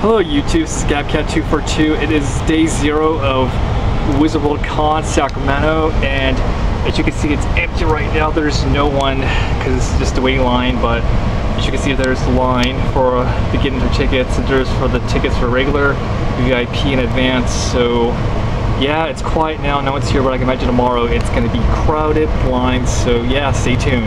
Hello YouTube, Skabcat242. It is day zero of Wizard World Con Sacramento and as you can see it's empty right now. There's no one because it's just a waiting line but as you can see there's the line for the getting their tickets. There's for the tickets for regular, VIP in advance. So yeah, it's quiet now. No one's here but I can imagine tomorrow it's going to be crowded, blind. So yeah, stay tuned.